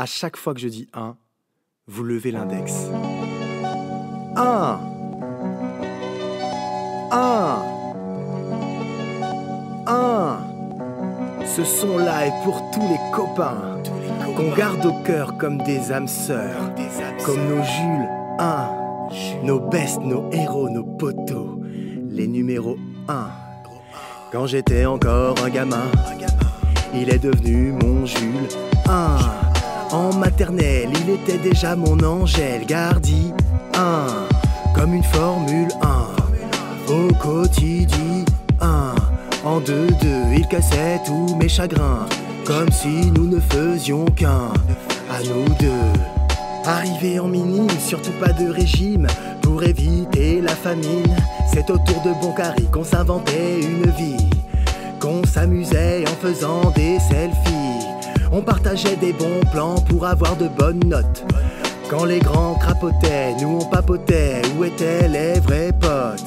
À chaque fois que je dis un, vous levez l'index. Un. Un. Un. Ce son-là est pour tous les copains qu'on garde au cœur comme des âmes sœurs, comme nos Jules 1, nos bestes, nos héros, nos poteaux, les numéros 1. Quand j'étais encore un gamin, il est devenu mon Jules 1. En maternelle, il était déjà mon Angèle gardien, comme une Formule 1. Au quotidien, en deux-deux, il cassait tous mes chagrins, comme si nous ne faisions qu'un, à nous deux. Arrivé en minime, surtout pas de régime, pour éviter la famine. C'est autour de Boncari qu'on s'inventait une vie, qu'on s'amusait en faisant des selfies. On partageait des bons plans pour avoir de bonnes notes. Quand les grands crapotaient, nous on papotait, où étaient les vrais potes?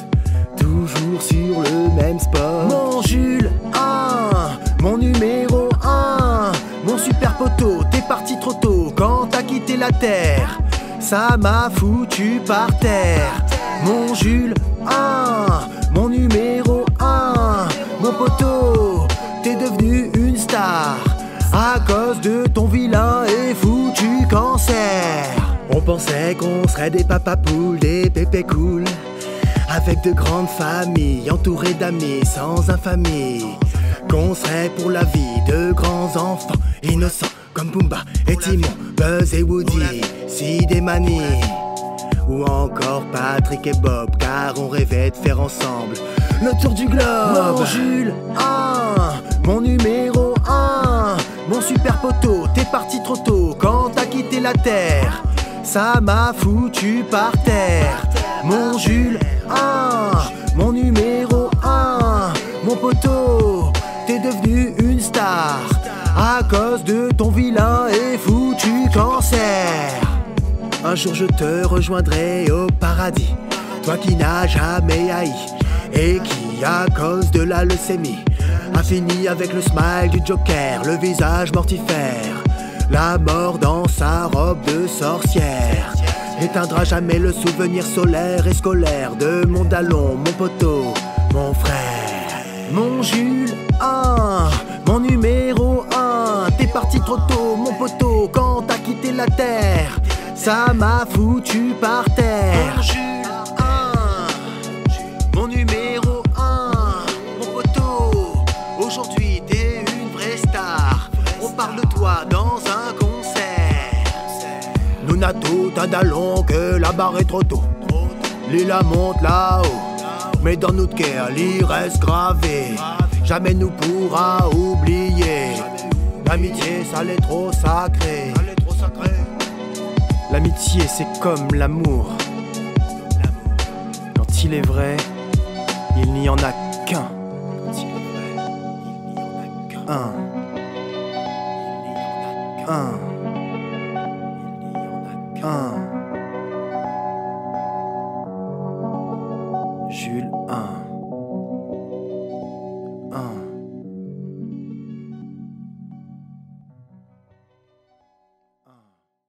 Toujours sur le même spot. Mon Jules 1, mon numéro 1, mon super poteau, t'es parti trop tôt quand t'as quitté la terre. Ça m'a foutu par terre. Mon Jules 1, mon numéro 1, mon poteau, t'es devenu une star pensait qu'on serait des papapoules, des pépés cool, avec de grandes familles, entourées d'amis sans infamie. Qu'on serait pour la vie de grands enfants, innocents comme Pumba et Timon, Buzz et Woody, Sid et Manny. Ou encore Patrick et Bob, car on rêvait de faire ensemble le tour du globe. Mon Jules 1, mon numéro 1, mon super poteau, t'es parti trop tôt quand t'as quitté la terre. Ça m'a foutu par terre. Mon Jules 1, mon numéro 1, mon poteau, t'es devenu une star à cause de ton vilain et foutu cancer. Un jour je te rejoindrai au paradis, toi qui n'as jamais haï et qui, à cause de la leucémie, a fini avec le smile du Joker, le visage mortifère, la mort dans sa robe de sorcière. N'éteindra jamais le souvenir solaire et scolaire de mon dallon, mon poteau, mon frère. Mon Jules 1, mon numéro 1, t'es parti trop tôt, mon poteau, quand t'as quitté la terre. Ça m'a foutu par terre. Tout un dallon que la barre est trop tôt. Lila monte là-haut, mais dans notre cœur, l'y reste gravé. Jamais nous pourra oublier. L'amitié, ça l'est trop sacré. L'amitié, c'est comme l'amour. Quand il est vrai, il n'y en a qu'un. Un. Un. 1. Jules 1. 1.